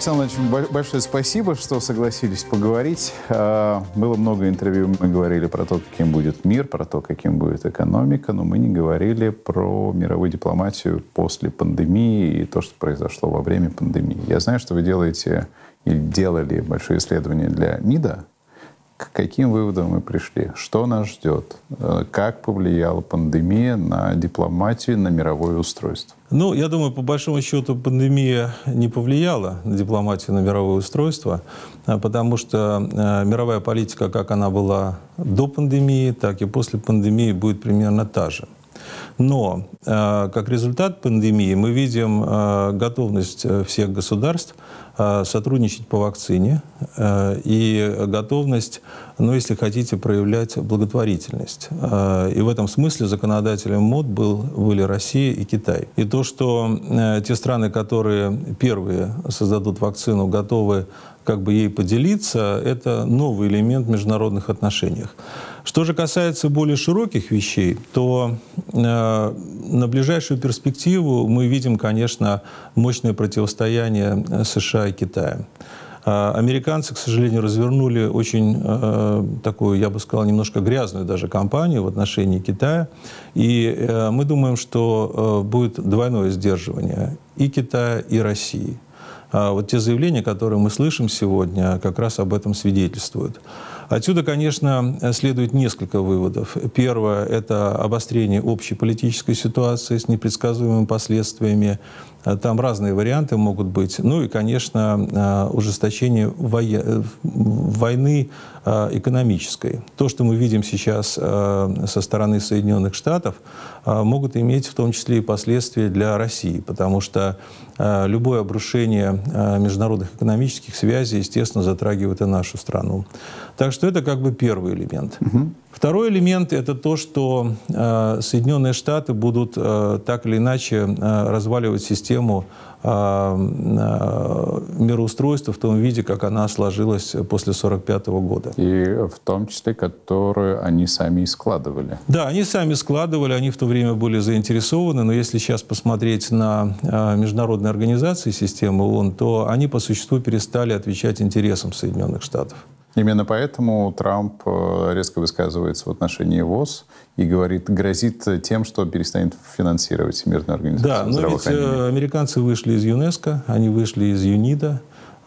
Александр Иванович, большое спасибо, что согласились поговорить. А, было много интервью, мы говорили про то, каким будет мир, про то, каким будет экономика, но мы не говорили про мировую дипломатию после пандемии и то, что произошло во время пандемии. Я знаю, что вы делаете или делали большое исследование для МИДа к каким выводам мы пришли? Что нас ждет? Э, как повлияла пандемия на дипломатию, на мировое устройство? Ну, я думаю, по большому счету пандемия не повлияла на дипломатию, на мировое устройство, а потому что э, мировая политика, как она была до пандемии, так и после пандемии будет примерно та же. Но э, как результат пандемии мы видим э, готовность э, всех государств сотрудничать по вакцине и готовность, ну, если хотите, проявлять благотворительность. И в этом смысле законодателем МОД был, были Россия и Китай. И то, что те страны, которые первые создадут вакцину, готовы как бы ей поделиться, это новый элемент в международных отношениях. Что же касается более широких вещей, то э, на ближайшую перспективу мы видим, конечно, мощное противостояние э, США и Китая. Э, американцы, к сожалению, развернули очень э, такую, я бы сказал, немножко грязную даже кампанию в отношении Китая. И э, мы думаем, что э, будет двойное сдерживание и Китая, и России. А вот те заявления, которые мы слышим сегодня, как раз об этом свидетельствуют. Отсюда, конечно, следует несколько выводов. Первое – это обострение общей политической ситуации с непредсказуемыми последствиями. Там разные варианты могут быть. Ну и, конечно, ужесточение войны экономической. То, что мы видим сейчас со стороны Соединенных Штатов, могут иметь в том числе и последствия для России, потому что любое обрушение международных экономических связей, естественно, затрагивает и нашу страну. Так что это как бы первый элемент. Угу. Второй элемент – это то, что э, Соединенные Штаты будут э, так или иначе э, разваливать систему э, э, мироустройства в том виде, как она сложилась после 1945 года. И в том числе, которую они сами и складывали. Да, они сами складывали, они в то время были заинтересованы, но если сейчас посмотреть на э, международные организации системы ООН, то они по существу перестали отвечать интересам Соединенных Штатов. Именно поэтому Трамп э, резко высказывается в отношении ВОЗ и говорит, грозит тем, что перестанет финансировать Всемирную организацию Да, но ведь э, американцы вышли из ЮНЕСКО, они вышли из ЮНИДа,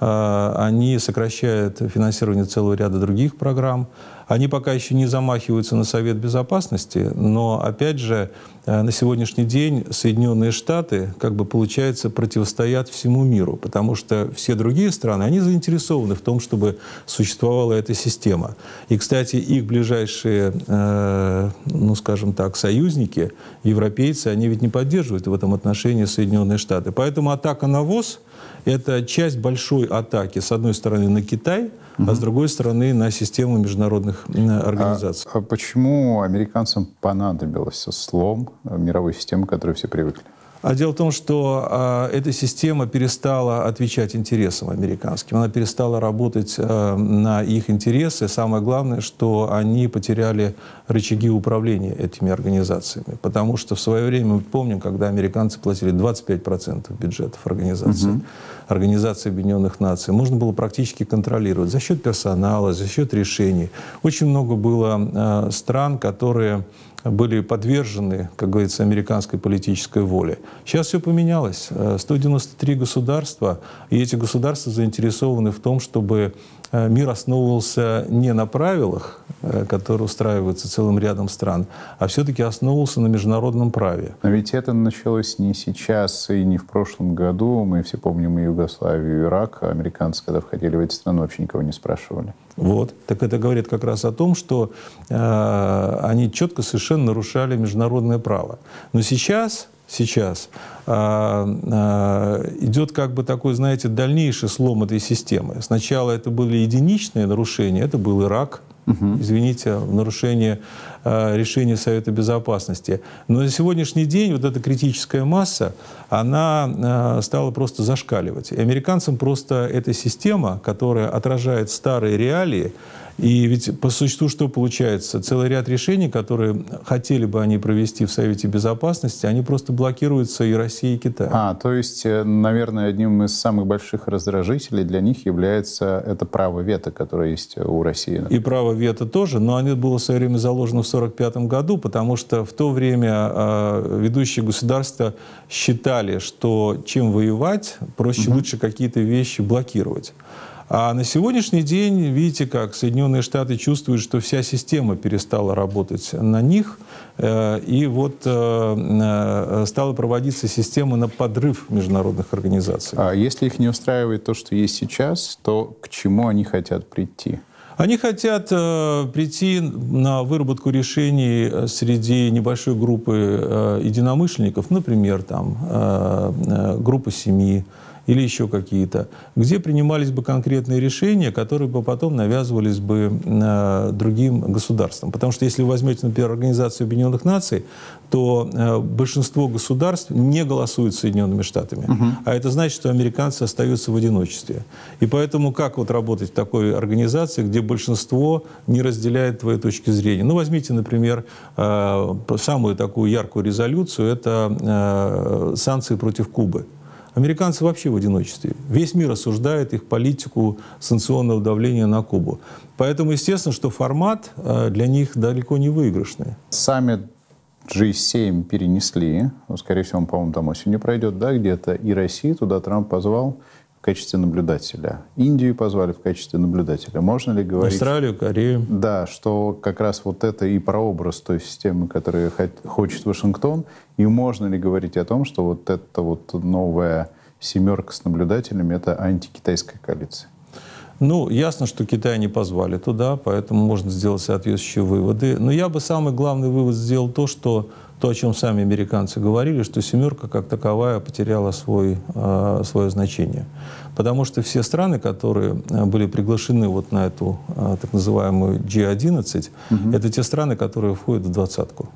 они сокращают финансирование целого ряда других программ. Они пока еще не замахиваются на Совет Безопасности, но, опять же, э, на сегодняшний день Соединенные Штаты, как бы получается, противостоят всему миру, потому что все другие страны, они заинтересованы в том, чтобы существовала эта система. И, кстати, их ближайшие, э, ну, скажем так, союзники, европейцы, они ведь не поддерживают в этом отношении Соединенные Штаты. Поэтому атака на ВОЗ – это часть большой атаки, с одной стороны, на Китай – угу. а с другой стороны на систему международных организаций. А, а почему американцам понадобился слом мировой системы, к которой все привыкли? А дело в том, что а, эта система перестала отвечать интересам американским. Она перестала работать а, на их интересы. Самое главное, что они потеряли рычаги управления этими организациями. Потому что в свое время, мы помним, когда американцы платили 25% бюджетов организации, угу. Организации Объединенных Наций, можно было практически контролировать за счет персонала, за счет решений. Очень много было а, стран, которые были подвержены, как говорится, американской политической воле. Сейчас все поменялось. 193 э, государства, и эти государства заинтересованы в том, чтобы мир основывался не на правилах, э, которые устраиваются целым рядом стран, а все-таки основывался на международном праве. Но ведь это началось не сейчас и не в прошлом году. Мы все помним и Югославию, и Ирак. Американцы, когда входили в эти страны, вообще никого не спрашивали. Вот. Так это говорит как раз о том, что э, они четко совершенно нарушали международное право. Но сейчас, сейчас э, э, идет как бы такой, знаете, дальнейший слом этой системы. Сначала это были единичные нарушения, это был Ирак, Угу. Извините, нарушение э, решения Совета Безопасности. Но на сегодняшний день вот эта критическая масса, она стала просто зашкаливать. И американцам просто эта система, которая отражает старые реалии, и ведь по существу что получается? Целый ряд решений, которые хотели бы они провести в Совете Безопасности, они просто блокируются и Россией, и Китаем. А, то есть, э, наверное, одним из самых больших раздражителей для них является это право вето, которое есть у России. И право вето тоже, но оно было в свое время заложено в 1945 году, потому что в то время э, ведущие государства считали, что чем воевать, проще угу. лучше какие-то вещи блокировать. А на сегодняшний день, видите, как Соединенные Штаты чувствуют, что вся система перестала работать на них, э, и вот э, э, стала проводиться система на подрыв международных организаций. А если их не устраивает то, что есть сейчас, то к чему они хотят прийти? Они хотят э, прийти на выработку решений среди небольшой группы э, единомышленников, например, там, э, группа семьи, или еще какие-то, где принимались бы конкретные решения, которые бы потом навязывались бы э, другим государствам. Потому что если вы возьмете, например, Организацию Объединенных Наций, то э, большинство государств не голосуют с Соединенными Штатами. Угу. А это значит, что американцы остаются в одиночестве. И поэтому как вот работать в такой организации, где большинство не разделяет твои точки зрения? Ну, возьмите, например, э, самую такую яркую резолюцию, это э, санкции против Кубы. Американцы вообще в одиночестве. Весь мир осуждает их политику санкционного давления на Кубу. Поэтому, естественно, что формат э, для них далеко не выигрышный. Саммит G7 перенесли, скорее всего, он, по-моему, там осенью пройдет, да, где-то, и Россию туда Трамп позвал в качестве наблюдателя. Индию позвали в качестве наблюдателя. Можно ли говорить... Австралию, Корею. Да, что как раз вот это и прообраз той системы, которую хочет Вашингтон. И можно ли говорить о том, что вот эта вот новая семерка с наблюдателями — это антикитайская коалиция? Ну, ясно, что Китай не позвали туда, поэтому можно сделать соответствующие выводы. Но я бы самый главный вывод сделал то, что то, о чем сами американцы говорили, что семерка как таковая потеряла свой, э, свое значение. Потому что все страны, которые э, были приглашены вот на эту э, так называемую G11, угу. это те страны, которые входят в двадцатку.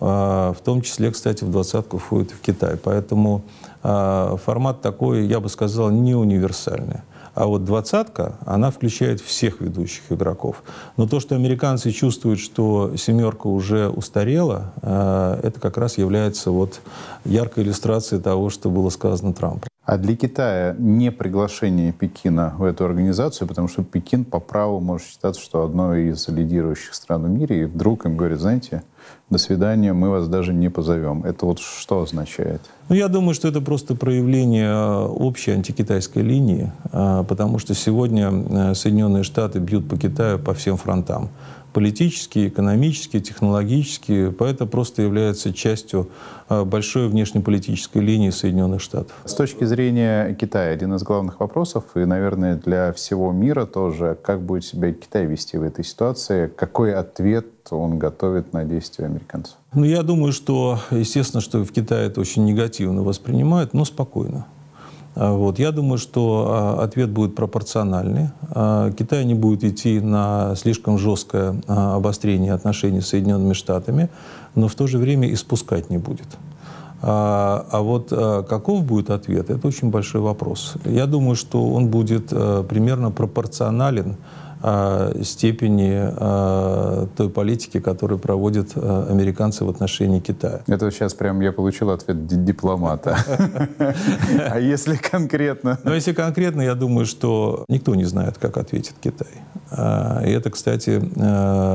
Э, в том числе, кстати, в двадцатку входит в Китай. Поэтому э, формат такой, я бы сказал, не универсальный. А вот двадцатка, она включает всех ведущих игроков. Но то, что американцы чувствуют, что семерка уже устарела, э, это как раз является вот яркой иллюстрацией того, что было сказано Трампом. А для Китая не приглашение Пекина в эту организацию, потому что Пекин по праву может считаться, что одной из лидирующих стран в мире, и вдруг им говорят, знаете, до свидания, мы вас даже не позовем. Это вот что означает? Ну, я думаю, что это просто проявление э, общей антикитайской линии, э, потому что сегодня э, Соединенные Штаты бьют по Китаю по всем фронтам политические, экономические, технологические. Поэтому просто является частью а, большой внешнеполитической линии Соединенных Штатов. С точки зрения Китая, один из главных вопросов, и, наверное, для всего мира тоже, как будет себя Китай вести в этой ситуации, какой ответ он готовит на действия американцев? Ну, я думаю, что, естественно, что в Китае это очень негативно воспринимают, но спокойно. А, вот. Я думаю, что а, ответ будет пропорциональный. А, Китай не будет идти на слишком жесткое обострение отношений с Соединенными Штатами, но в то же время и спускать не будет. А вот каков будет ответ, это очень большой вопрос. Я думаю, что он будет примерно пропорционален степени той политики, которую проводят американцы в отношении Китая. Это сейчас прям я получил ответ дипломата. А если конкретно? Ну, если конкретно, я думаю, что никто не знает, как ответит Китай. И это, кстати,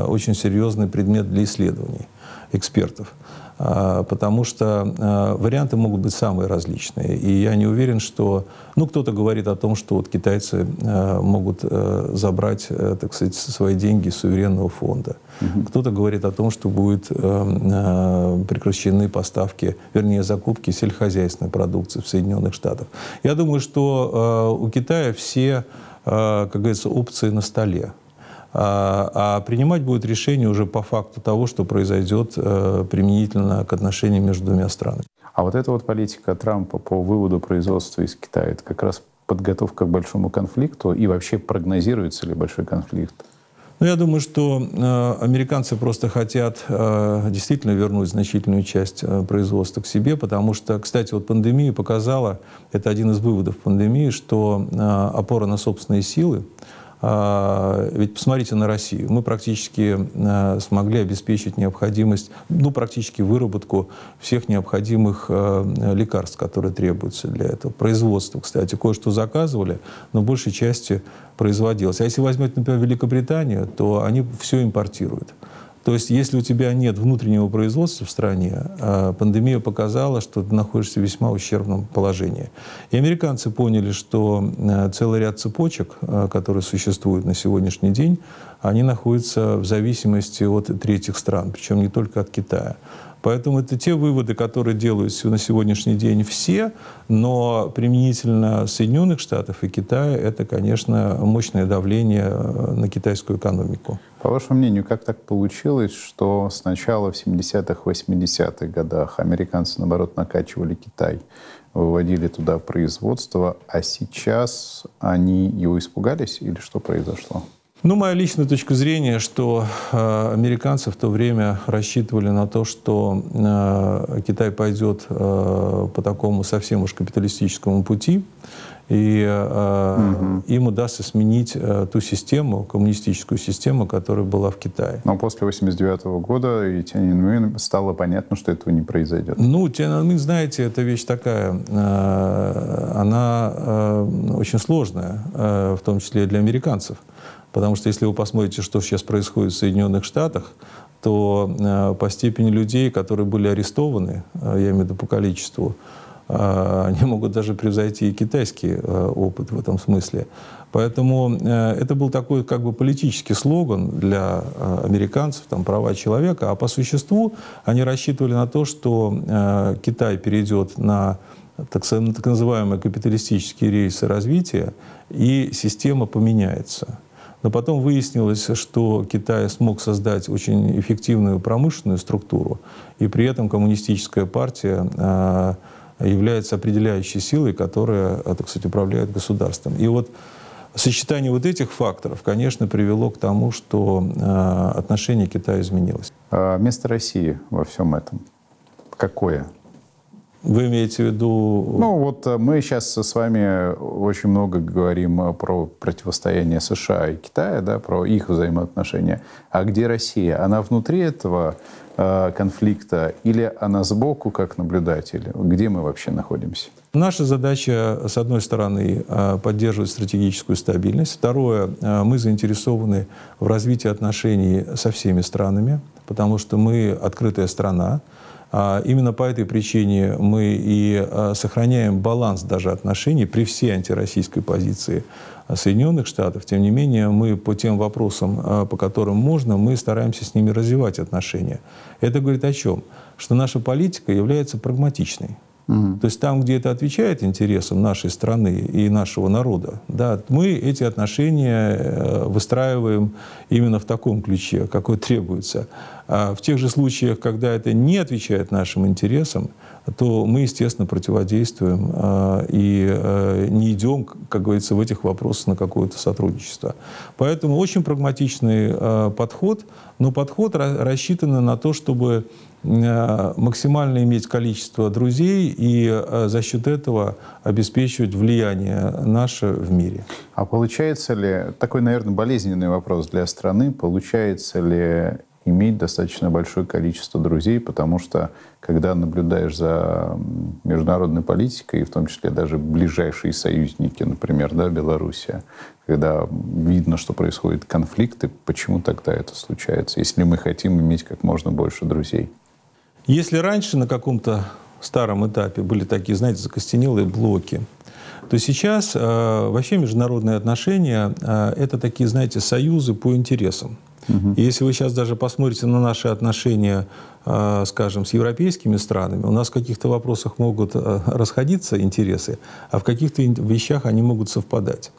очень серьезный предмет для исследований экспертов. А, потому что а, варианты могут быть самые различные. И я не уверен, что... Ну, кто-то говорит о том, что вот китайцы а, могут забрать, так сказать, свои деньги из суверенного фонда. Угу. Кто-то говорит о том, что будут прекращены поставки, вернее, закупки сельскохозяйственной продукции в Соединенных Штатах. Я думаю, что у Китая все, как говорится, опции на столе. А, а принимать будет решение уже по факту того, что произойдет э, применительно к отношениям между двумя странами. А вот эта вот политика Трампа по выводу производства из Китая, это как раз подготовка к большому конфликту и вообще прогнозируется ли большой конфликт? Ну, я думаю, что э, американцы просто хотят э, действительно вернуть значительную часть э, производства к себе, потому что, кстати, вот пандемия показала, это один из выводов пандемии, что э, опора на собственные силы, ведь посмотрите на Россию. Мы практически э, смогли обеспечить необходимость, ну, практически выработку всех необходимых э, лекарств, которые требуются для этого. Производство, кстати, кое-что заказывали, но большей части производилось. А если возьмете, например, Великобританию, то они все импортируют. То есть, если у тебя нет внутреннего производства в стране, а, пандемия показала, что ты находишься в весьма ущербном положении. И американцы поняли, что а, целый ряд цепочек, а, которые существуют на сегодняшний день, они находятся в зависимости от третьих стран, причем не только от Китая. Поэтому это те выводы, которые делаются на сегодняшний день все, но применительно Соединенных Штатов и Китая это, конечно, мощное давление э, на китайскую экономику. По вашему мнению, как так получилось, что сначала в 70-х, 80-х годах американцы, наоборот, накачивали Китай, выводили туда производство, а сейчас они его испугались или что произошло? Ну, моя личная точка зрения, что э, американцы в то время рассчитывали на то, что э, Китай пойдет э, по такому совсем уж капиталистическому пути, и э, угу. им удастся сменить э, ту систему, коммунистическую систему, которая была в Китае. Но после 89 года и Тяньаньмэн стало понятно, что этого не произойдет. Ну, Тяньаньмэн, знаете, это вещь такая, э, она э, очень сложная, э, в том числе и для американцев. Потому что если вы посмотрите, что сейчас происходит в Соединенных Штатах, то э, по степени людей, которые были арестованы, э, я имею в виду по количеству, э, они могут даже превзойти и китайский опыт в этом смысле. Поэтому это был такой как бы политический слоган для американцев, там, права человека, а по существу они рассчитывали на то, что Китай перейдет на так, так называемые капиталистические рейсы развития, и система поменяется. Но потом выяснилось, что Китай смог создать очень эффективную промышленную структуру, и при этом коммунистическая партия а, является определяющей силой, которая, а, так сказать, управляет государством. И вот сочетание вот этих факторов, конечно, привело к тому, что а, отношение Китая изменилось. А место России во всем этом какое? Вы имеете в виду... Ну вот э, мы сейчас с вами очень много говорим э, про противостояние США и Китая, да, про их взаимоотношения. А где Россия? Она внутри этого э, конфликта или она сбоку как наблюдатель? Где мы вообще находимся? Наша задача, с одной стороны, э, поддерживать стратегическую стабильность. Второе, мы заинтересованы в развитии отношений со всеми странами, потому что мы открытая страна. А именно по этой причине мы и а, сохраняем баланс даже отношений при всей антироссийской позиции Соединенных Штатов. Тем не менее, мы по тем вопросам, а, по которым можно, мы стараемся с ними развивать отношения. Это говорит о чем? Что наша политика является прагматичной. То есть там, где это отвечает интересам нашей страны и нашего народа, да, мы эти отношения э, выстраиваем именно в таком ключе, какой требуется. А в тех же случаях, когда это не отвечает нашим интересам, то мы, естественно, противодействуем э, и э, не идем, как говорится, в этих вопросах на какое-то сотрудничество. Поэтому очень прагматичный э, подход, но подход рассчитан на то, чтобы максимально иметь количество друзей и э, за счет этого обеспечивать влияние наше в мире. А получается ли, такой, наверное, болезненный вопрос для страны, получается ли иметь достаточно большое количество друзей, потому что когда наблюдаешь за международной политикой, и в том числе даже ближайшие союзники, например, да, Белоруссия, когда видно, что происходят конфликты, почему тогда это случается, если мы хотим иметь как можно больше друзей? Если раньше на каком-то старом этапе были такие, знаете, закостенелые блоки, то сейчас э, вообще международные отношения э, это такие, знаете, союзы по интересам. Угу. И если вы сейчас даже посмотрите на наши отношения, э, скажем, с европейскими странами, у нас в каких-то вопросах могут э, расходиться интересы, а в каких-то вещах они могут совпадать.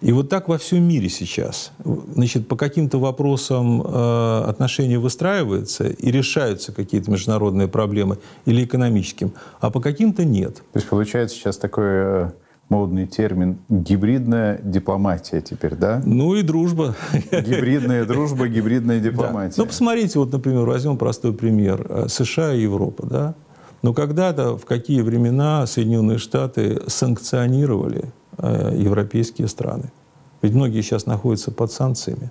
И вот так во всем мире сейчас. Значит, по каким-то вопросам э, отношения выстраиваются и решаются какие-то международные проблемы или экономическим, а по каким-то нет. То есть получается сейчас такое модный термин гибридная дипломатия теперь, да? Ну и дружба. Гибридная дружба, гибридная дипломатия. Да. Ну, посмотрите, вот, например, возьмем простой пример. Э, США и Европа, да? Но когда-то, в какие времена Соединенные Штаты санкционировали э, европейские страны? Ведь многие сейчас находятся под санкциями.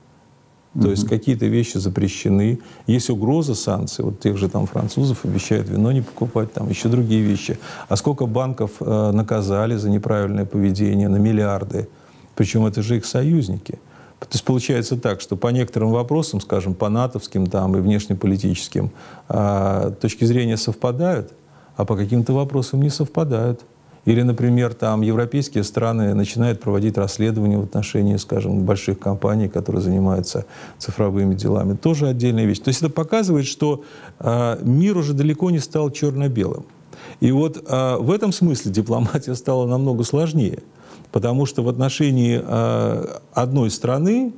То угу. есть какие-то вещи запрещены. Есть угроза санкций. Вот тех же там французов обещают вино не покупать, там еще другие вещи. А сколько банков э, наказали за неправильное поведение на миллиарды? Причем это же их союзники. То есть получается так, что по некоторым вопросам, скажем, по натовским там и внешнеполитическим, э, точки зрения совпадают, а по каким-то вопросам не совпадают. Или, например, там европейские страны начинают проводить расследования в отношении, скажем, больших компаний, которые занимаются цифровыми делами. Тоже отдельная вещь. То есть это показывает, что э, мир уже далеко не стал черно-белым. И вот э, в этом смысле дипломатия стала намного сложнее. Потому что в отношении э, одной страны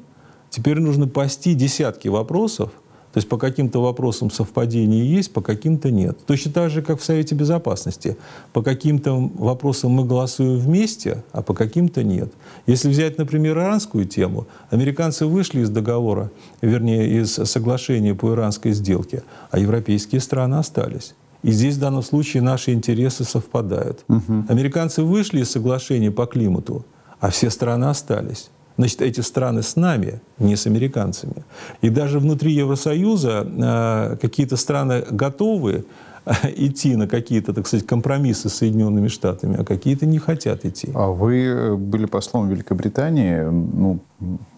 теперь нужно пасти десятки вопросов, то есть по каким-то вопросам совпадения есть, по каким-то нет. Точно так же, как в Совете Безопасности. По каким-то вопросам мы голосуем вместе, а по каким-то нет. Если взять, например, иранскую тему, американцы вышли из договора, вернее, из соглашения по иранской сделке, а европейские страны остались. И здесь в данном случае наши интересы совпадают. Угу. Американцы вышли из соглашения по климату, а все страны остались. Значит, эти страны с нами, не с американцами. И даже внутри Евросоюза э, какие-то страны готовы э, идти на какие-то, так сказать, компромиссы с Соединенными Штатами, а какие-то не хотят идти. А вы э, были послом Великобритании. Ну,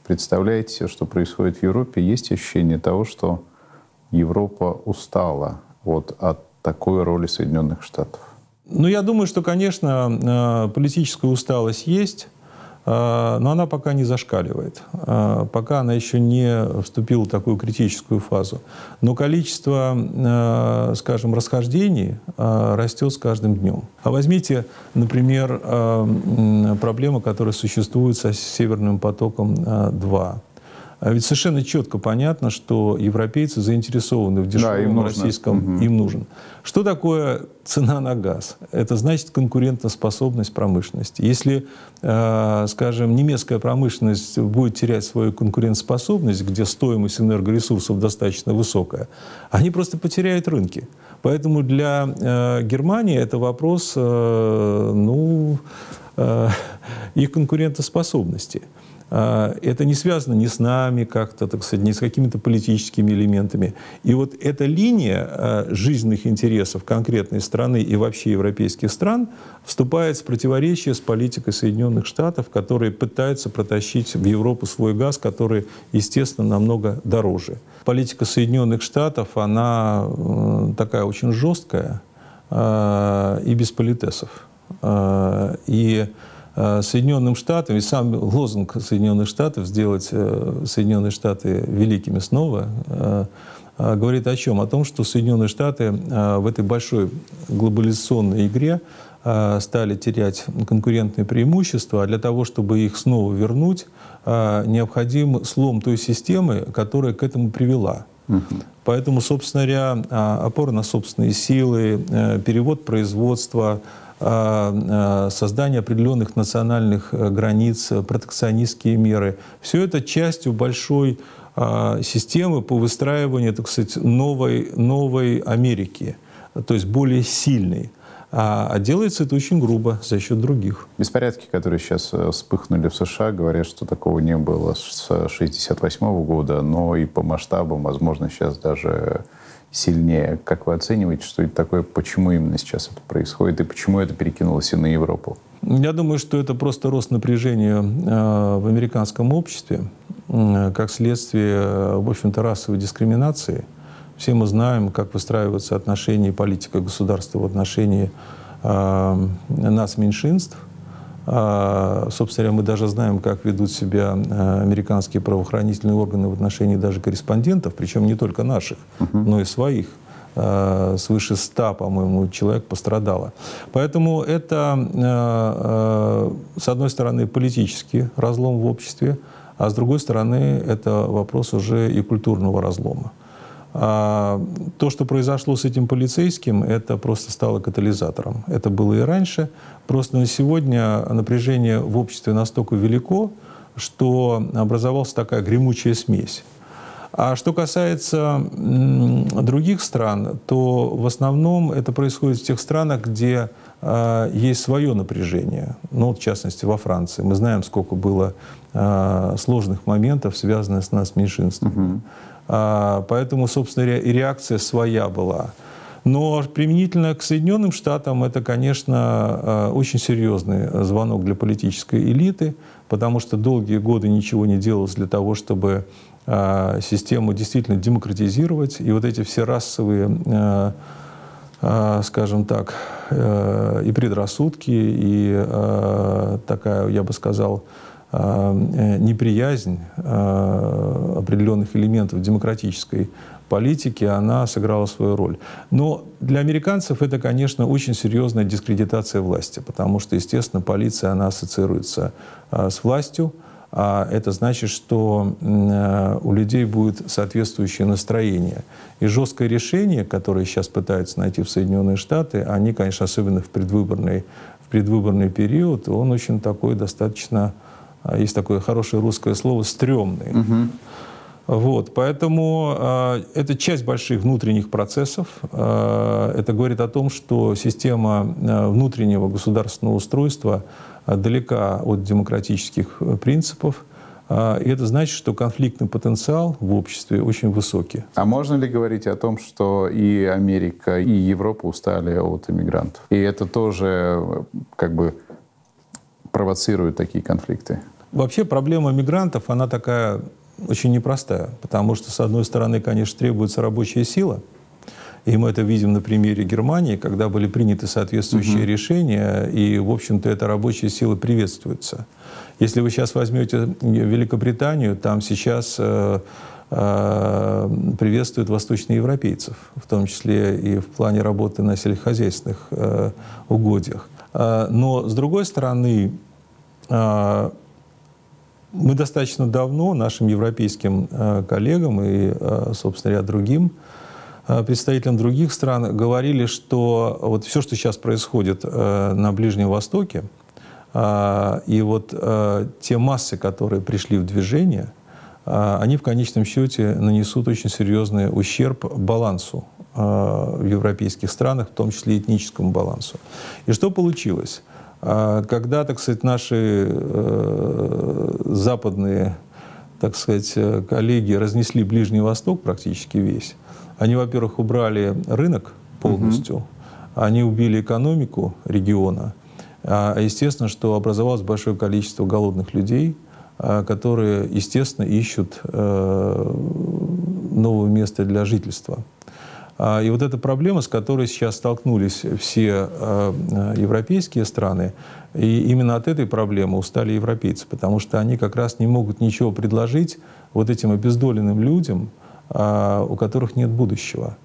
представляете, что происходит в Европе? Есть ощущение того, что Европа устала вот от такой роли Соединенных Штатов? Ну, я думаю, что, конечно, политическая усталость есть. А, но она пока не зашкаливает, а, пока она еще не вступила в такую критическую фазу. Но количество, а, скажем, расхождений растет с каждым днем. А возьмите, например, проблему, которая существует со Северным потоком-2. А ведь совершенно четко понятно, что европейцы заинтересованы в дешевом да, им российском, угу. им нужен. Что такое цена на газ? Это значит конкурентоспособность промышленности. Если, э, скажем, немецкая промышленность будет терять свою конкурентоспособность, где стоимость энергоресурсов достаточно высокая, они просто потеряют рынки. Поэтому для э, Германии это вопрос э, ну, э, их конкурентоспособности. А, это не связано ни с нами как-то, так сказать, ни с какими-то политическими элементами. И вот эта линия а, жизненных интересов конкретной страны и вообще европейских стран вступает в противоречие с политикой Соединенных Штатов, которые пытаются протащить в Европу свой газ, который, естественно, намного дороже. Политика Соединенных Штатов, она такая очень жесткая а, и без политесов. И Э, Соединенным Штатам, и сам лозунг Соединенных Штатов сделать э, Соединенные Штаты великими снова, э, говорит о чем? О том, что Соединенные Штаты в этой большой глобализационной игре стали терять конкурентные преимущества, а для того, чтобы их снова вернуть, необходим слом той системы, которая к этому привела. Угу. Поэтому, собственно говоря, опора на собственные силы, перевод производства, создание определенных национальных э, границ, протекционистские меры. Все это частью большой а, системы по выстраиванию, так сказать, новой, новой Америки, то есть более сильной. А делается это очень грубо за счет других. Беспорядки, которые сейчас э, вспыхнули в США, говорят, что такого не было с 1968 года, но и по масштабам, возможно, сейчас даже сильнее. Как вы оцениваете, что это такое, почему именно сейчас это происходит и почему это перекинулось и на Европу? Я думаю, что это просто рост напряжения э, в американском обществе, э, как следствие, э, в общем-то, расовой дискриминации. Все мы знаем, как выстраиваются отношения политика государства в отношении нас, меньшинств – собственно говоря, мы даже знаем, как ведут себя э, американские правоохранительные органы в отношении даже корреспондентов, причем не только наших, но и своих. А, свыше ста, по-моему, человек пострадало. Поэтому это, э, э, с одной стороны, политический разлом в обществе, а с другой стороны, это вопрос уже и культурного разлома. А то, что произошло с этим полицейским, это просто стало катализатором. Это было и раньше. Просто на сегодня напряжение в обществе настолько велико, что образовалась такая гремучая смесь. А что касается других стран, то в основном это происходит в тех странах, где э, есть свое напряжение. Ну, в частности, во Франции. Мы знаем, сколько было э, сложных моментов, связанных с нас меньшинством. Угу. А, поэтому, собственно, и реакция своя была. Но применительно к Соединенным Штатам это, конечно, а, очень серьезный звонок для политической элиты, потому что долгие годы ничего не делалось для того, чтобы а, систему действительно демократизировать. И вот эти все расовые скажем так, э, и предрассудки, и такая, я бы сказал, неприязнь э, определенных элементов демократической политики, она сыграла свою роль. Но для американцев это, конечно, очень серьезная дискредитация власти, потому что, естественно, полиция, она ассоциируется э, с властью, а это значит, что у людей будет соответствующее настроение. И жесткое решение, которое сейчас пытаются найти в Соединенные Штаты, они, конечно, особенно в предвыборный, в предвыборный период, он очень такой достаточно есть такое хорошее русское слово «стрёмный». Угу. Вот, поэтому э, это часть больших внутренних процессов. Э, это говорит о том, что система э, внутреннего государственного устройства э, далека от демократических принципов. Э, и это значит, что конфликтный потенциал в обществе очень высокий. А можно ли говорить о том, что и Америка, и Европа устали от иммигрантов? И это тоже как бы провоцирует такие конфликты? Вообще проблема мигрантов, она такая очень непростая, потому что, с одной стороны, конечно, требуется рабочая сила, и мы это видим на примере Германии, когда были приняты соответствующие угу. решения, и, в общем-то, эта рабочая сила приветствуется. Если вы сейчас возьмете Великобританию, там сейчас э, э, приветствуют восточноевропейцев, в том числе и в плане работы на сельскохозяйственных э, угодьях. Э, но, с другой стороны, э, мы достаточно давно нашим европейским э, коллегам и, э, собственно, ряд другим э, представителям других стран говорили, что вот все, что сейчас происходит на Ближнем Востоке, и вот те массы, которые пришли в движение, они в конечном счете нанесут очень серьезный ущерб балансу в европейских странах, в том числе этническому балансу. И что получилось? А когда, так сказать, наши э, западные, так сказать, э, коллеги разнесли Ближний Восток практически весь, они, во-первых, убрали рынок полностью, угу. они убили экономику региона, а естественно, что образовалось большое количество голодных людей, а, которые, естественно, ищут э, новое место для жительства. А, и вот эта проблема, с которой сейчас столкнулись все а, а, европейские страны, и именно от этой проблемы устали европейцы, потому что они как раз не могут ничего предложить вот этим обездоленным людям, у которых нет будущего.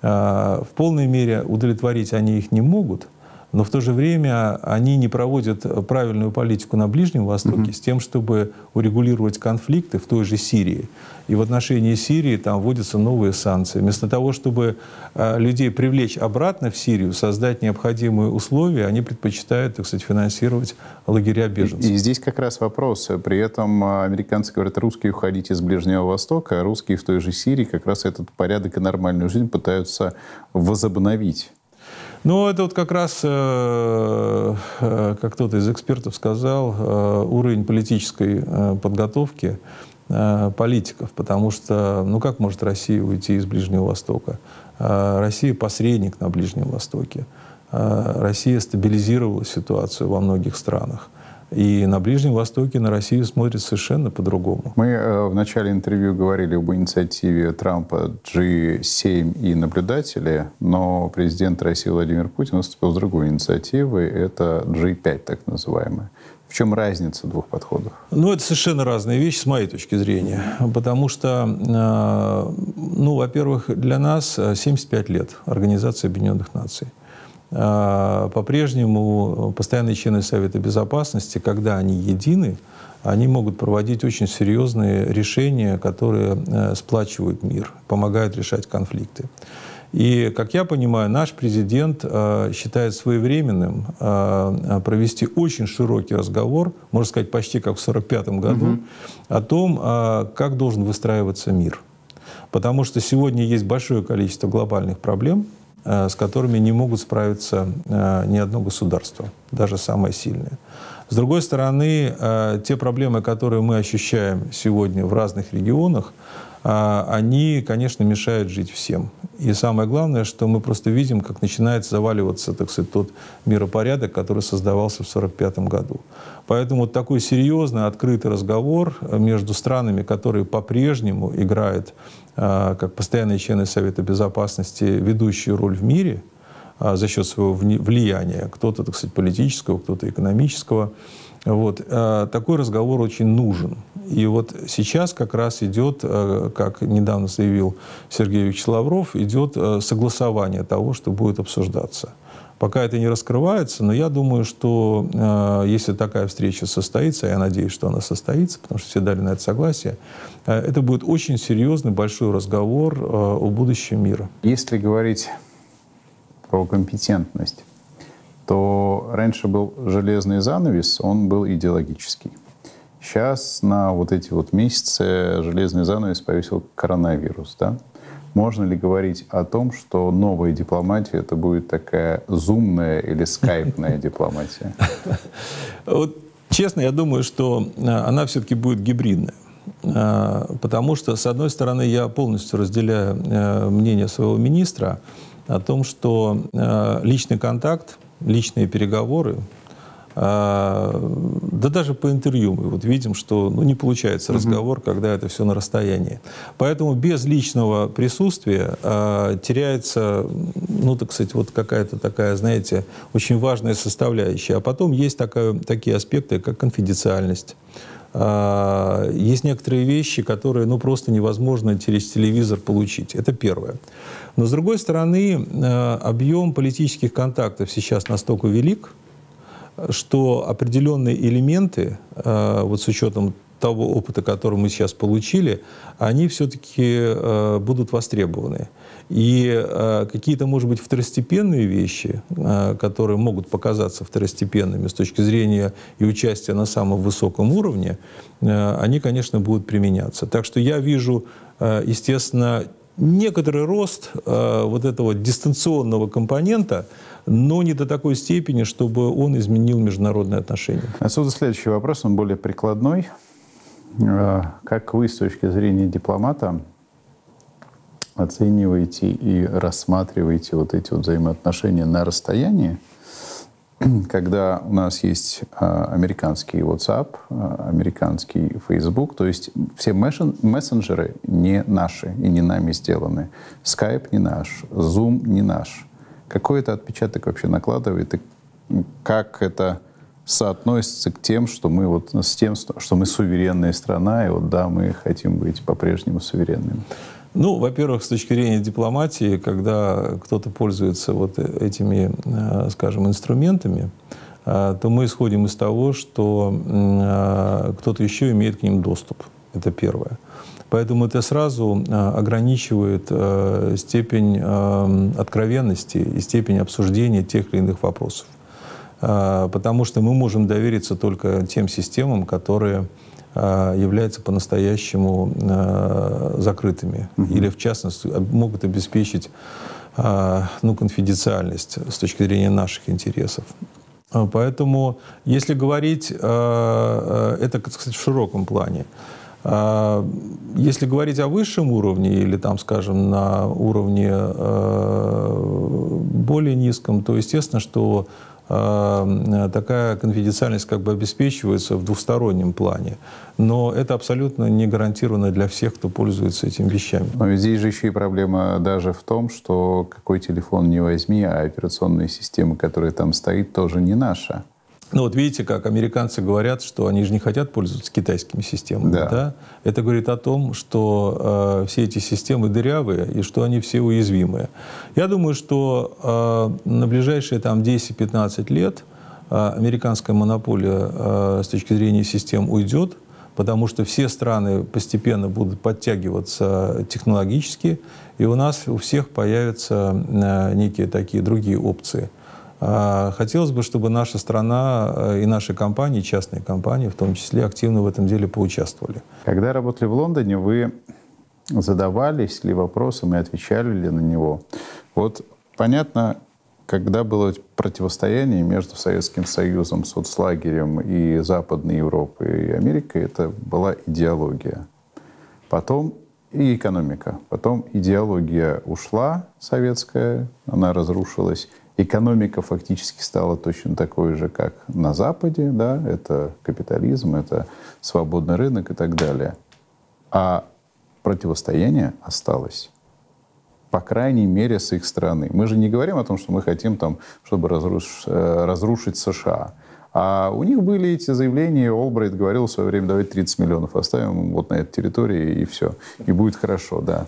В полной мере удовлетворить они их не могут – но в то же время они не проводят правильную политику на Ближнем Востоке mm-hmm. с тем, чтобы урегулировать конфликты в той же Сирии. И в отношении Сирии там вводятся новые санкции. Вместо того, чтобы э, людей привлечь обратно в Сирию, создать необходимые условия, они предпочитают, так сказать, финансировать лагеря беженцев. И, и здесь как раз вопрос. При этом э, американцы говорят, русские уходите из Ближнего Востока, а русские в той же Сирии как раз этот порядок и нормальную жизнь пытаются возобновить. Ну, это вот как раз, э, э, как кто-то из экспертов сказал, э, уровень политической подготовки политиков, потому что, ну как может Россия уйти из Ближнего Востока? Россия посредник на Ближнем Востоке. Россия стабилизировала ситуацию во многих странах. И на Ближнем Востоке на Россию смотрят совершенно по-другому. Мы э, в начале интервью говорили об инициативе Трампа G7 и наблюдатели, но президент России Владимир Путин выступил с другой инициативой, это G5 так называемая. В чем разница двух подходов? Ну, это совершенно разные вещи с моей точки зрения. Потому что, э, ну, во-первых, для нас 75 лет Организации Объединенных Наций. По-прежнему постоянные члены Совета Безопасности, когда они едины, они могут проводить очень серьезные решения, которые сплачивают мир, помогают решать конфликты. И, как я понимаю, наш президент э, считает своевременным э, провести очень широкий разговор, можно сказать, почти как в 1945 году, угу. о том, э, как должен выстраиваться мир. Потому что сегодня есть большое количество глобальных проблем, э, с которыми не могут справиться э, ни одно государство, даже самое сильное. С другой стороны, э, те проблемы, которые мы ощущаем сегодня в разных регионах, они, конечно, мешают жить всем. И самое главное, что мы просто видим, как начинает заваливаться, так сказать, тот миропорядок, который создавался в 1945 году. Поэтому вот такой серьезный, открытый разговор между странами, которые по-прежнему играют, а, как постоянные члены Совета Безопасности, ведущую роль в мире а, за счет своего влияния, кто-то, так сказать, политического, кто-то экономического, вот. Такой разговор очень нужен. И вот сейчас как раз идет, э, как недавно заявил Сергей Викторович Лавров, идет э, согласование того, что будет обсуждаться. Пока это не раскрывается, но я думаю, что э, если такая встреча состоится, я надеюсь, что она состоится, потому что все дали на это согласие, э, это будет очень серьезный, большой разговор э, о будущем мира. Если говорить про компетентность, то раньше был железный занавес, он был идеологический. Сейчас на вот эти вот месяцы железный занавес повесил коронавирус, да? Можно ли говорить о том, что новая дипломатия это будет такая зумная или скайпная дипломатия? Вот честно, я думаю, что э, она все-таки будет гибридная. Э, потому что, с одной стороны, я полностью разделяю э, мнение своего министра о том, что личный контакт личные переговоры, да даже по интервью мы вот видим, что ну, не получается разговор, угу. когда это все на расстоянии. Поэтому без личного присутствия а, теряется, ну, так сказать, вот какая-то такая, знаете, очень важная составляющая. А потом есть такая, такие аспекты, как конфиденциальность. А, есть некоторые вещи, которые ну, просто невозможно через телевизор получить. Это первое. Но, с другой стороны, э, объем политических контактов сейчас настолько велик, что определенные элементы, э, вот с учетом того опыта, который мы сейчас получили, они все-таки э, будут востребованы. И какие-то, может быть, второстепенные вещи, которые могут показаться второстепенными с точки зрения и участия на самом высоком уровне, они, конечно, будут применяться. Так что я вижу, естественно, некоторый рост э, вот этого дистанционного компонента, но не до такой степени, чтобы он изменил международные отношения. Отсюда следующий вопрос, он более прикладной. Э, как вы с точки зрения дипломата оцениваете и рассматриваете вот эти вот взаимоотношения на расстоянии, когда у нас есть а, американский WhatsApp, а, американский Facebook, то есть все мессенджеры не наши и не нами сделаны. Skype не наш, Zoom не наш. Какой это отпечаток вообще накладывает и как это соотносится к тем, что мы вот с тем, что мы суверенная страна, и вот да, мы хотим быть по-прежнему суверенными. Ну, во-первых, с точки зрения дипломатии, когда кто-то пользуется вот этими, э, скажем, инструментами, э, то мы исходим из того, что э, кто-то еще имеет к ним доступ. Это первое. Поэтому это сразу ограничивает степень откровенности и степень обсуждения тех или иных вопросов. Потому что мы можем довериться только тем системам, которые являются по-настоящему а, закрытыми. Угу. Или, в частности, могут обеспечить а, ну, конфиденциальность с точки зрения наших интересов. Поэтому, если говорить, это, кстати, в широком плане, если говорить о высшем уровне или там, скажем, на уровне более низком, то естественно, что такая конфиденциальность как бы обеспечивается в двустороннем плане. Но это абсолютно не гарантировано для всех, кто пользуется этими вещами. Но здесь же еще и проблема даже в том, что какой телефон не возьми, а операционная система, которая там стоит, тоже не наша. Ну вот видите, как американцы говорят, что они же не хотят пользоваться китайскими системами. Да. Да? Это говорит о том, что э, все эти системы дырявые и что они все уязвимые. Я думаю, что э, на ближайшие там, 10-15 лет э, американская монополия э, с точки зрения систем уйдет, потому что все страны постепенно будут подтягиваться технологически, и у нас у всех появятся э, некие такие другие опции – хотелось бы, чтобы наша страна э, и наши компании, частные компании в том числе, активно в этом деле поучаствовали. Когда работали в Лондоне, вы задавались ли вопросом и отвечали ли на него? Вот понятно, когда было противостояние между Советским Союзом, соцлагерем и Западной Европой и Америкой, это была идеология. Потом и экономика. Потом идеология ушла советская, она разрушилась, экономика фактически стала точно такой же, как на Западе, да, это капитализм, это свободный рынок и так далее. А противостояние осталось. По крайней мере, с их стороны. Мы же не говорим о том, что мы хотим, там, чтобы разруш... Э, разрушить США. А у них были эти заявления, Олбрайт говорил в свое время, давайте 30 миллионов оставим вот на этой территории, и все. И будет хорошо, да.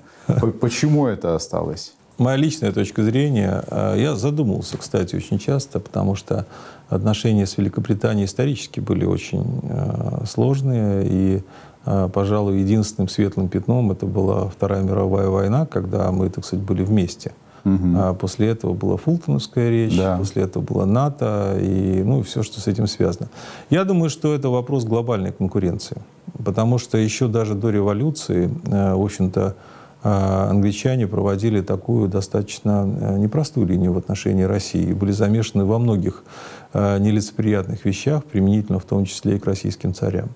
Почему это осталось? Моя личная точка зрения, э, я задумывался, кстати, очень часто, потому что отношения с Великобританией исторически были очень э, сложные, и, э, пожалуй, единственным светлым пятном это была Вторая мировая война, когда мы, так сказать, были вместе. Угу. А после этого была Фултоновская речь, да. после этого была НАТО и ну, все, что с этим связано. Я думаю, что это вопрос глобальной конкуренции, потому что еще даже до революции, в общем-то, англичане проводили такую достаточно э, непростую линию в отношении России, были замешаны во многих э, нелицеприятных вещах, применительно в том числе и к российским царям.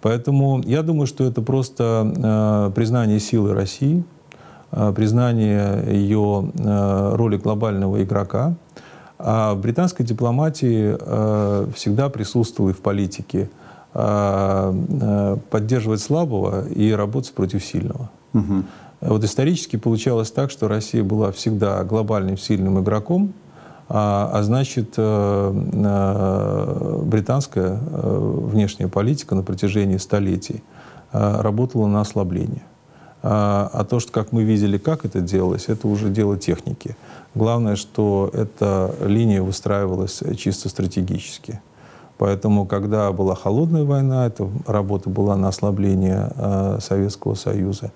Поэтому я думаю, что это просто э, признание силы России, признание ее роли глобального игрока. А в британской дипломатии всегда присутствовал и в политике поддерживать слабого и работать против сильного. Угу. Вот исторически получалось так, что Россия была всегда глобальным сильным игроком, а, а значит, э, э, британская э, внешняя политика на протяжении столетий работала на ослабление. А, а то, что, как мы видели, как это делалось, это уже дело техники. Главное, что эта линия выстраивалась чисто стратегически. Поэтому, когда была холодная война, эта работа была на ослабление Советского Союза.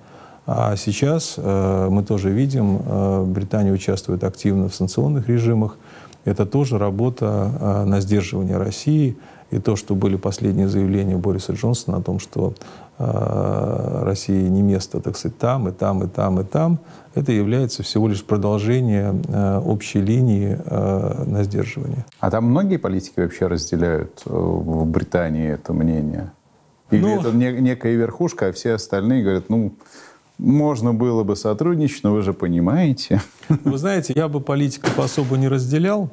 А сейчас э, мы тоже видим, э, Британия участвует активно в санкционных режимах. Это тоже работа э, на сдерживание России. И то, что были последние заявления Бориса Джонсона о том, что э, России не место, так сказать, там, и там, и там, и там, это является всего лишь продолжением э, общей линии э, на сдерживание. А там многие политики вообще разделяют э, в Британии это мнение? Или ну, это некая верхушка, а все остальные говорят, ну, можно было бы сотрудничать, но вы же понимаете. Вы знаете, я бы политиков особо не разделял,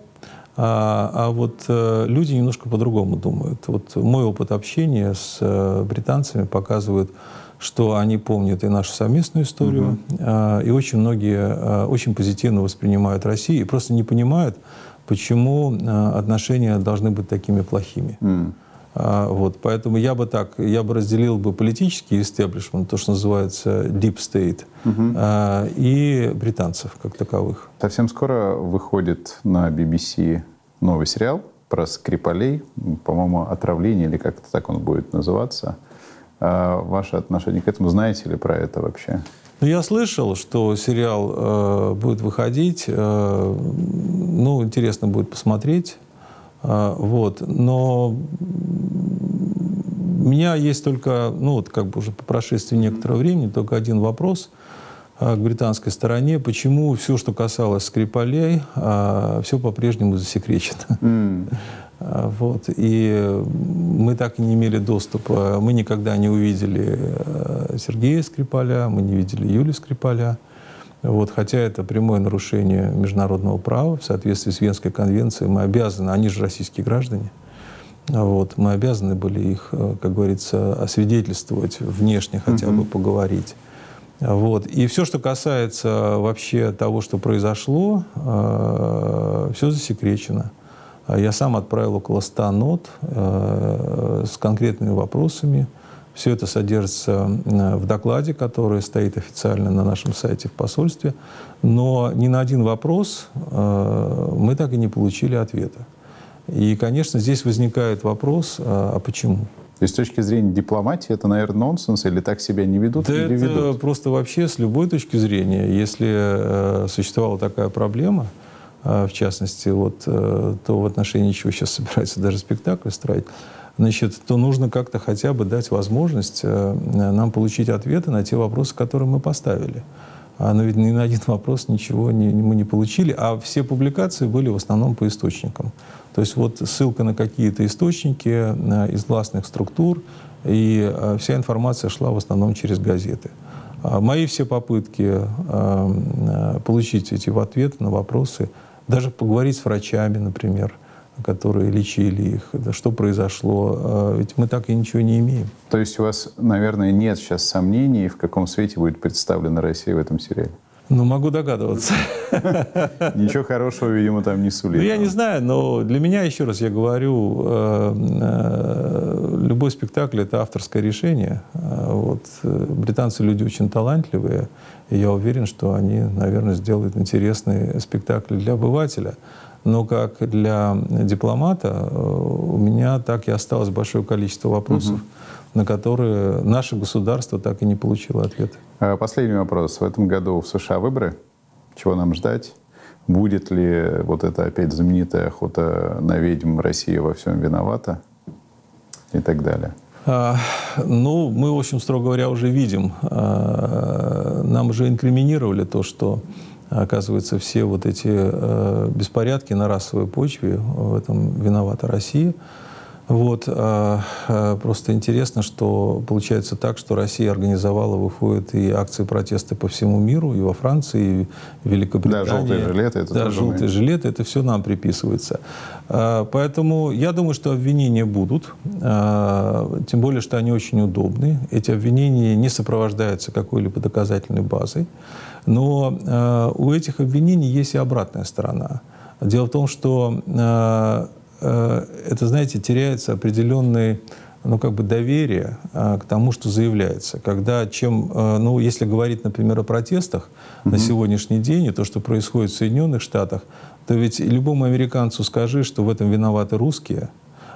а, а вот э, люди немножко по-другому думают. Вот мой опыт общения с э, британцами показывает, что они помнят и нашу совместную историю, э, и очень многие э, очень позитивно воспринимают Россию и просто не понимают, почему э, отношения должны быть такими плохими. Mm. А, вот, поэтому я бы так, я бы разделил бы политический истеблишмент, то, что называется deep state, угу. и британцев как таковых. Совсем скоро выходит на BBC новый сериал про Скрипалей, по-моему, отравление или как-то так он будет называться. А ваше отношение к этому, знаете ли про это вообще? Ну, я слышал, что сериал э, будет выходить. Э, ну, интересно будет посмотреть. А, вот. Но у меня есть только, ну вот как бы уже по прошествии некоторого времени, только один вопрос а, к британской стороне. Почему все, что касалось Скрипалей, а, все по-прежнему засекречено? Mm. Вот. И мы так и не имели доступа. Мы никогда не увидели Сергея Скрипаля, мы не видели Юлию Скрипаля. Вот, хотя это прямое нарушение международного права в соответствии с Венской конвенцией. Мы обязаны, они же российские граждане, вот, мы обязаны были их, э, как говорится, освидетельствовать внешне, хотя бы поговорить. Вот. И все, что касается вообще того, что произошло, э, все засекречено. Я сам отправил около 100 нот с конкретными вопросами. Все это содержится в докладе, который стоит официально на нашем сайте в посольстве. Но ни на один вопрос мы так и не получили ответа. И, конечно, здесь возникает вопрос, а почему? То есть с точки зрения дипломатии это, наверное, нонсенс или так себя не ведут? Да или это ведут? просто вообще с любой точки зрения, если э, существовала такая проблема, э, в частности, вот, э, то в отношении чего сейчас собирается даже спектакль строить, значит, то нужно как-то хотя бы дать возможность э, нам получить ответы на те вопросы, которые мы поставили. А, но ведь ни на один вопрос ничего не, мы не получили, а все публикации были в основном по источникам. То есть вот ссылка на какие-то источники из властных структур, и э, вся информация шла в основном через газеты. А мои все попытки э, получить эти ответы на вопросы, даже поговорить с врачами, например, которые лечили их, да, что произошло, ведь мы так и ничего не имеем. То есть у вас, наверное, нет сейчас сомнений, в каком свете будет представлена Россия в этом сериале? Ну, могу догадываться. Ничего хорошего, видимо, там не сулит. Ну, я не знаю, но для меня, еще раз я говорю, э, э, любой спектакль — это авторское решение. Э, вот. Британцы люди очень талантливые, и я уверен, что они, наверное, сделают интересный спектакль для обывателя. Но как для дипломата у меня так и осталось большое количество вопросов, угу. на которые наше государство так и не получило ответа. А, последний вопрос. В этом году в США выборы. Чего нам ждать? Будет ли вот эта опять знаменитая охота на ведьм Россия во всем виновата? И так далее. А, ну, мы, в общем, строго говоря, уже видим. А, нам уже инкриминировали то, что, оказывается, все вот эти а, беспорядки на расовой почве, в этом виновата Россия. Вот. А, а, просто интересно, что получается так, что Россия организовала, выходит и акции протеста по всему миру, и во Франции, и в Великобритании. Да, желтые жилеты. Это да, желтые мы. жилеты, это все нам приписывается. Поэтому я думаю, что обвинения будут, тем более, что они очень удобны. Эти обвинения не сопровождаются какой-либо доказательной базой. Но у этих обвинений есть и обратная сторона. Дело в том, что Э, это, знаете, теряется определенный ну, как бы доверие а, к тому, что заявляется. Когда чем, а, ну, если говорить, например, о протестах mm-hmm. на сегодняшний день и то, что происходит в Соединенных Штатах, то ведь любому американцу скажи, что в этом виноваты русские,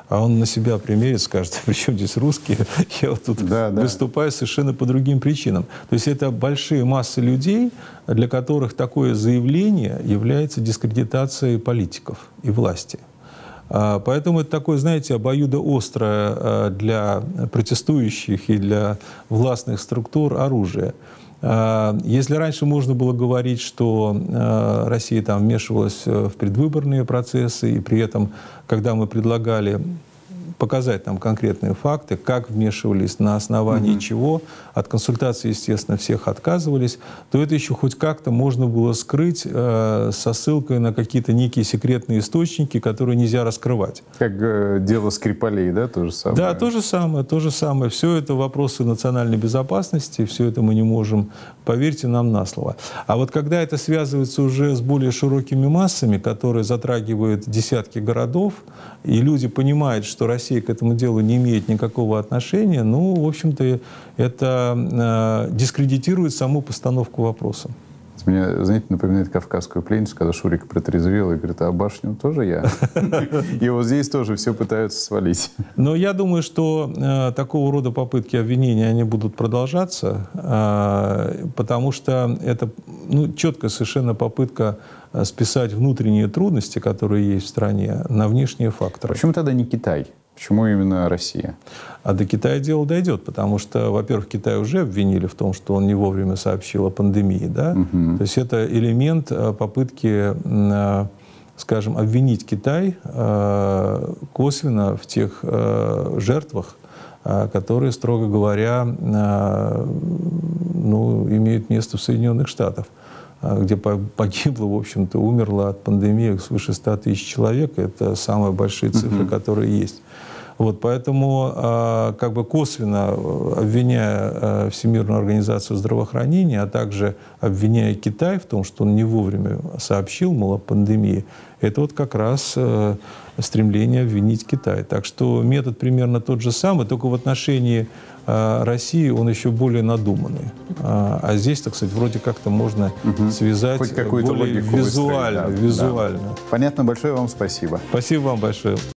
а он на себя примерит, скажет, при чем здесь русские? Я вот тут да, да. выступаю совершенно по другим причинам. То есть это большие массы людей, для которых такое заявление является дискредитацией политиков и власти. А, поэтому это такое, знаете, обоюдоострое а, для протестующих и для властных структур оружие. А, если раньше можно было говорить, что Россия там вмешивалась в предвыборные процессы, и при этом, когда мы предлагали показать нам конкретные факты, как вмешивались, на основании mm-hmm. чего, от консультации, естественно, всех отказывались, то это еще хоть как-то можно было скрыть э, со ссылкой на какие-то некие секретные источники, которые нельзя раскрывать. Как э, дело Скрипалей, да, то же самое? Да, то же самое, то же самое. Все это вопросы национальной безопасности, все это мы не можем, поверьте нам на слово. А вот когда это связывается уже с более широкими массами, которые затрагивают десятки городов, и люди понимают, что Россия к этому делу не имеет никакого отношения, ну, в общем-то, это э, дискредитирует саму постановку вопроса. Мне, знаете, напоминает кавказскую пленницу, когда Шурик протрезвел и говорит, а башню тоже я. И вот здесь тоже все пытаются свалить. Но я думаю, что э, такого рода попытки обвинения, они будут продолжаться, э, потому что это ну, четкая совершенно попытка э, списать внутренние трудности, которые есть в стране, на внешние факторы. Почему тогда не Китай? Почему именно Россия? А до Китая дело дойдет, потому что, во-первых, Китай уже обвинили в том, что он не вовремя сообщил о пандемии. Да? Угу. То есть это элемент э, попытки, э, скажем, обвинить Китай э, косвенно в тех жертвах, которые, строго говоря, ну, имеют место в Соединенных Штатах где погибло, в общем-то, умерло от пандемии свыше 100 тысяч человек. Это самые большие цифры, uh-huh. которые есть. Вот, поэтому а, как бы косвенно э, обвиняя э, Всемирную организацию здравоохранения, а также обвиняя Китай в том, что он не вовремя сообщил, мол, о пандемии, это вот как раз э, стремление обвинить Китай. Так что метод примерно тот же самый, только в отношении России он еще более надуманный. А, а здесь, так сказать, вроде как-то можно угу. связать Хоть какую-то более логику визуально. Выстроить, да, визуально. Да. Понятно, большое вам спасибо. Спасибо вам большое.